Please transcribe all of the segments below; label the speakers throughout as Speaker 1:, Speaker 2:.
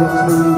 Speaker 1: Hallelujah.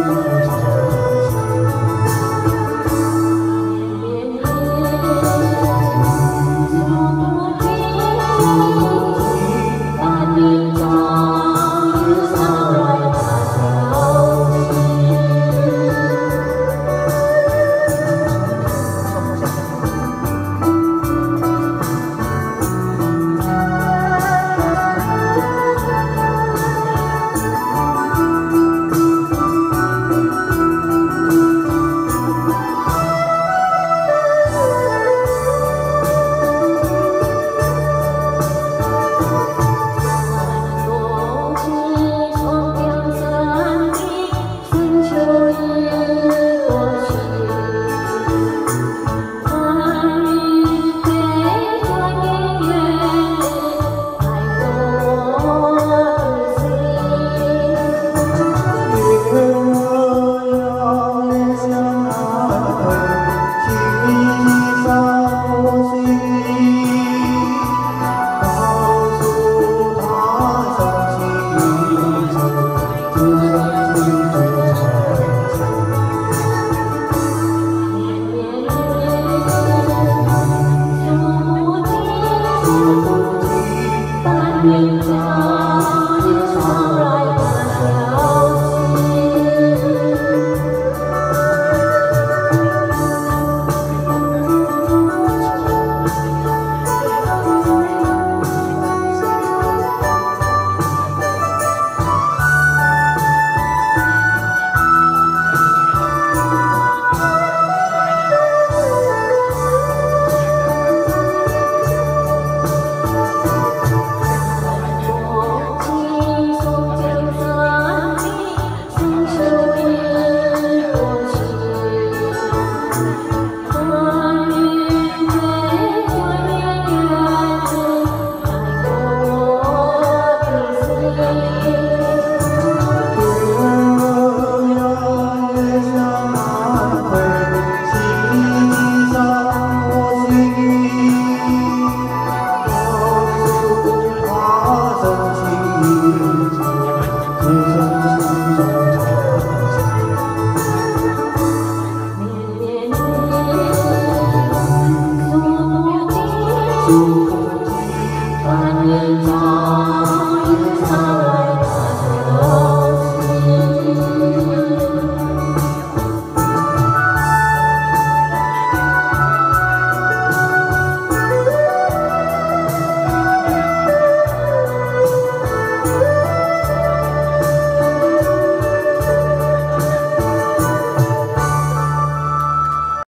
Speaker 2: amor.